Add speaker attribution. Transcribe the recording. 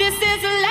Speaker 1: This is life.